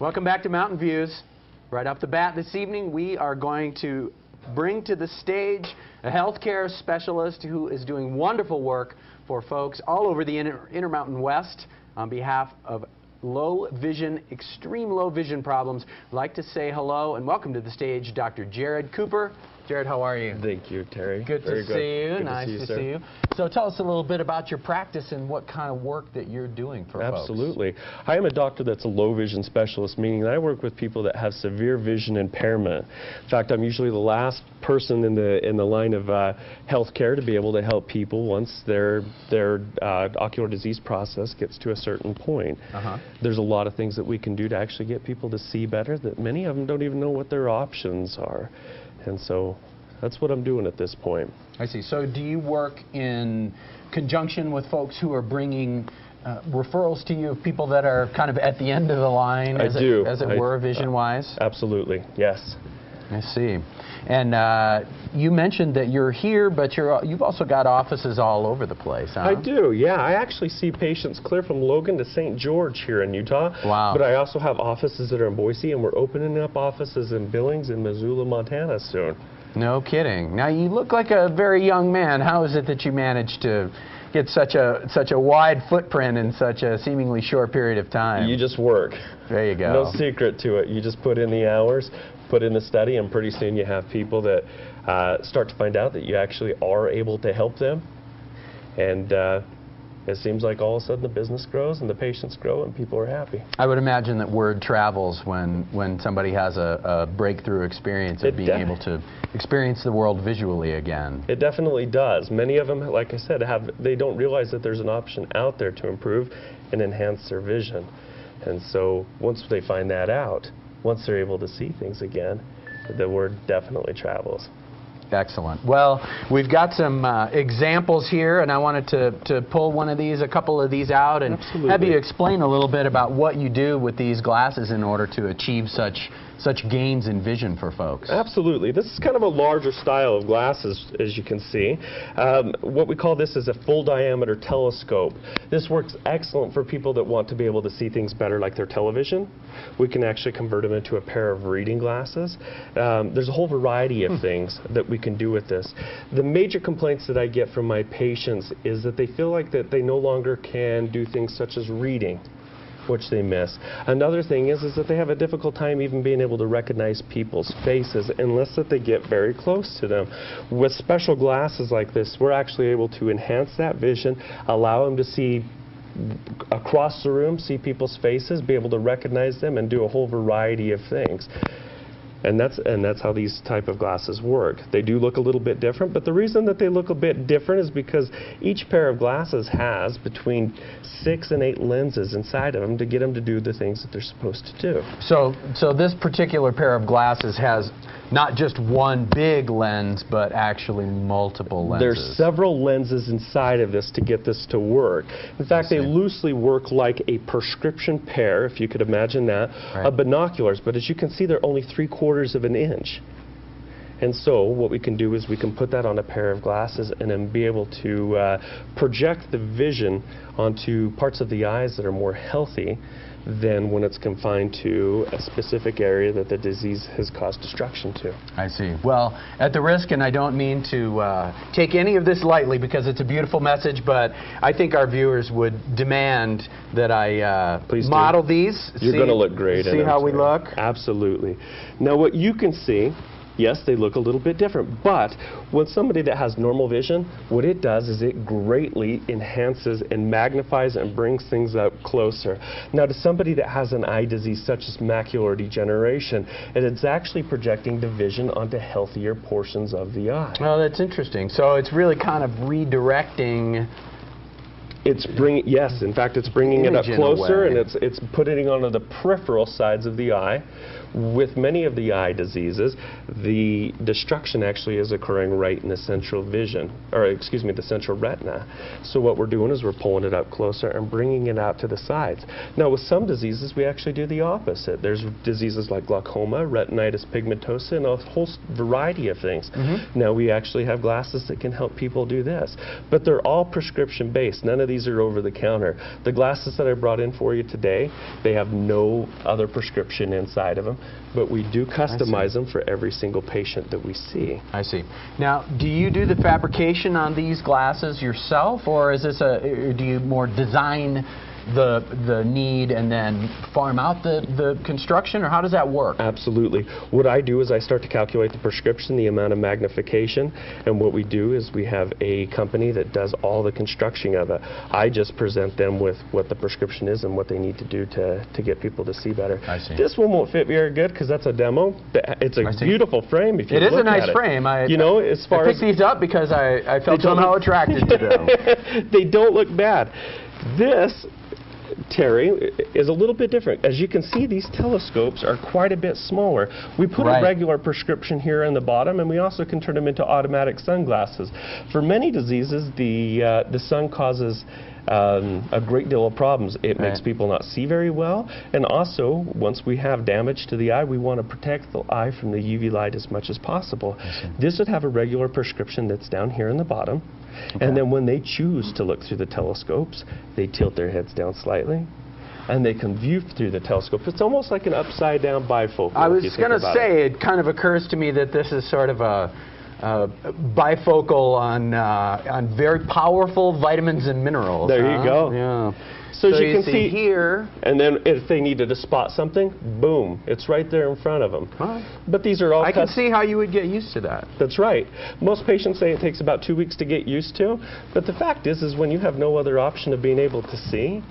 Welcome back to Mountain Views. Right off the bat this evening, we are going to bring to the stage a healthcare specialist who is doing wonderful work for folks all over the Inter Intermountain West on behalf of low vision, extreme low vision problems. I'd like to say hello and welcome to the stage Dr. Jared Cooper. Jared, how are you? Thank you, Terry. Good Very to see you. Good nice to see you, to see you. So tell us a little bit about your practice and what kind of work that you're doing for folks. Absolutely. I am a doctor that's a low vision specialist, meaning that I work with people that have severe vision impairment. In fact, I'm usually the last person in the in the line of uh, healthcare to be able to help people once their their uh, ocular disease process gets to a certain point. Uh-huh. There's a lot of things that we can do to actually get people to see better that many of them don't even know what their options are. And so that's what I'm doing at this point. I see. So do you work in conjunction with folks who are bringing uh, referrals to you of people that are kind of at the end of the line, I as, do. It, as it I- were, vision-wise? Absolutely. Yes. I see. And uh, you mentioned that you're here, but you're, you've also got offices all over the place, huh? I do, yeah. I actually see patients clear from Logan to St. George here in Utah. Wow. But I also have offices that are in Boise, and we're opening up offices in Billings and Missoula, Montana soon. No kidding. Now you look like a very young man. How is it that you managed to get such a such a wide footprint in such a seemingly short period of time? You just work. there you go. No secret to it. You just put in the hours, put in the study, and pretty soon you have people that uh, start to find out that you actually are able to help them. And uh, it seems like all of a sudden the business grows and the patients grow and people are happy. I would imagine that word travels when, when somebody has a, a breakthrough experience of It being able to experience the world visually again. It definitely does. Many of them, like I said, have they don't realize that there's an option out there to improve and enhance their vision. And so once they find that out, once they're able to see things again, the word definitely travels. Excellent. Well, we've got some uh, examples here, and I wanted to, to pull one of these, a couple of these out, and Absolutely. have you explain a little bit about what you do with these glasses in order to achieve such such gains in vision for folks. Absolutely. This is kind of a larger style of glasses, as you can see. Um, what we call this is a full diameter telescope. This works excellent for people that want to be able to see things better like their television. We can actually convert them into a pair of reading glasses. Um, there's a whole variety of things that we can do with this. The major complaints that I get from my patients is that they feel like that they no longer can do things such as reading which they miss. Another thing is, is that they have a difficult time even being able to recognize people's faces unless that they get very close to them. With special glasses like this, we're actually able to enhance that vision, allow them to see across the room, see people's faces, be able to recognize them, and do a whole variety of things. And that's and that's how these type of glasses work. They do look a little bit different, but the reason that they look a bit different is because each pair of glasses has between six and eight lenses inside of them to get them to do the things that they're supposed to do. So, so this particular pair of glasses has not just one big lens, but actually multiple lenses. There's several lenses inside of this to get this to work. In fact, they loosely work like a prescription pair, if you could imagine that, Right. of binoculars. But as you can see, they're only three quarters of an inch. And so what we can do is we can put that on a pair of glasses and then be able to uh, project the vision onto parts of the eyes that are more healthy than when it's confined to a specific area that the disease has caused destruction to. I see. Well, at the risk, and I don't mean to uh, take any of this lightly because it's a beautiful message, but I think our viewers would demand that I uh, Please do. model these. You're going to look great. See how we look? Absolutely. Now, what you can see, yes, they look a little bit different, but when somebody that has normal vision, what it does is it greatly enhances and magnifies and brings things up closer. Now, to somebody that has an eye disease such as macular degeneration, it is actually projecting the vision onto healthier portions of the eye. Well, that's interesting. So it's really kind of redirecting. It's bringing yes, in fact, it's bringing it up Image in a closer, and it's it's putting it onto the peripheral sides of the eye, With many of the eye diseases, the destruction actually is occurring right in the central vision, or excuse me, the central retina. So what we're doing is we're pulling it up closer and bringing it out to the sides. Now with some diseases, we actually do the opposite. There's diseases like glaucoma, retinitis pigmentosa, and a whole variety of things. Mm-hmm. Now we actually have glasses that can help people do this. But they're all prescription based. None of these are over the counter. The glasses that I brought in for you today, they have no other prescription inside of them, but we do customize them for every single patient that we see. I see. Now, do you do the fabrication on these glasses yourself, or is this a? Or do you more design the the need and then farm out the the construction, or how does that work? Absolutely. What I do is I start to calculate the prescription, the amount of magnification, and what we do is we have a company that does all the construction of it. I just present them with what the prescription is and what they need to do to, to get people to see better. I see. This one won't fit very good because that's a demo. It's a beautiful frame if you It is a look nice at it. frame. I, you know, as I far picked as these up because I, I felt somehow attracted to them. they don't look bad. This, Terry, is a little bit different. As you can see, these telescopes are quite a bit smaller. We put Right. a regular prescription here in the bottom, and we also can turn them into automatic sunglasses. For many diseases, the, uh, the sun causes um, a great deal of problems. It makes people not see very well, and also, once we have damage to the eye, we want to protect the eye from the UV light as much as possible. This would have a regular prescription that's down here in the bottom, and then when they choose to look through the telescopes, they tilt their heads down slightly, and they can view through the telescope. It's almost like an upside down bifocal. I was going to say, it. kind of occurs to me that this is sort of a, a bifocal on uh, on very powerful vitamins and minerals. There you go. Yeah. So as you can see, see- here, And then if they needed to spot something, boom, it's right there in front of them. Well, But these are all I can see how you would get used to that. That's right. Most patients say it takes about two weeks to get used to, but the fact is, is when you have no other option of being able to see,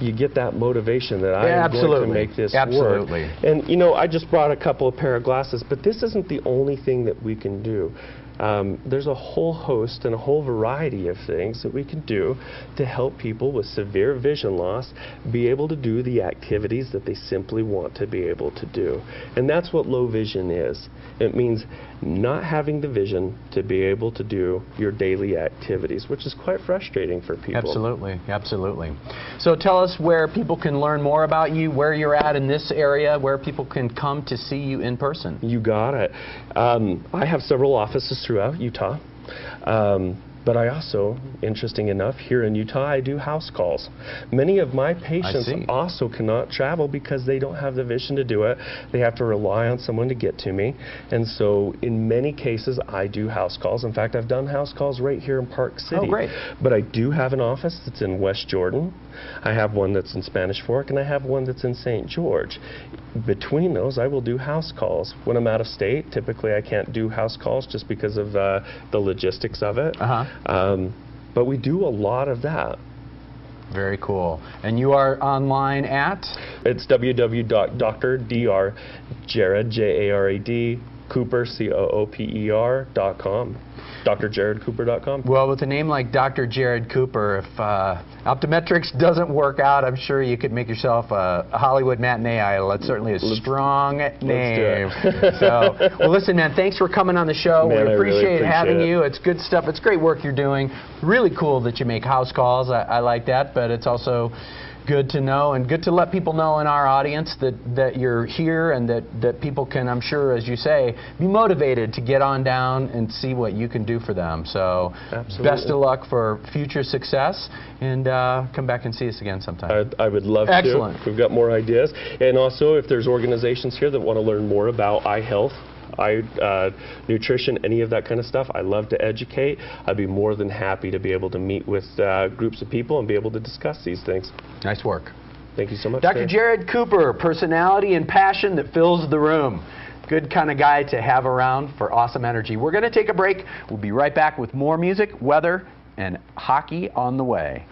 you get that motivation that I Yeah, am going to make this work. Absolutely. work. And you know, I just brought a couple of pair of glasses, but this isn't the only thing that we can do. Um, there's a whole host and a whole variety of things that we can do to help people with severe vision loss be able to do the activities that they simply want to be able to do. And that's what low vision is. It means not having the vision to be able to do your daily activities, which is quite frustrating for people. Absolutely, absolutely. So tell us where people can learn more about you, where you're at in this area, where people can come to see you in person. You got it. Um, I have several offices throughout Utah. Um, but I also, interesting enough, here in Utah, I do house calls. Many of my patients also cannot travel because they don't have the vision to do it. They have to rely on someone to get to me. And so, in many cases, I do house calls. In fact, I've done house calls right here in Park City. Oh, great. But I do have an office that's in West Jordan. I have one that's in Spanish Fork, and I have one that's in St. George. Between those, I will do house calls. When I'm out of state, typically I can't do house calls just because of uh, the logistics of it. Uh-huh. Um, but we do a lot of that. Very cool. And you are online at? It's www.drdrjared, J-A-R-A-D, Cooper, C-O-O-P-E-R, E dot com. drjaredcooper.com. Well, with a name like Dr. Jared Cooper, if uh, optometrics doesn't work out, I'm sure you could make yourself a, a Hollywood matinee idol. That's certainly a strong name. it. so, well, listen, man, thanks for coming on the show. Man, we I really appreciate, having it. you. It's good stuff. It's great work you're doing. Really cool that you make house calls. I, I like that, but it's also good to know and good to let people know in our audience that, that you're here and that, that people can, I'm sure, as you say, be motivated to get on down and see what you can do for them. So best of luck for future success and uh, come back and see us again sometime. I, I would love Excellent. to. We've got more ideas. And also, if there's organizations here that want to learn more about eye health, eye uh, nutrition, any of that kind of stuff, I love to educate. I'd be more than happy to be able to meet with uh, groups of people and be able to discuss these things. nice work. Thank you so much. Dr. Dave. Jared Cooper, personality and passion that fills the room. Good kind of guy to have around for awesome energy. We're going to take a break. We'll be right back with more music, weather, and hockey on the way.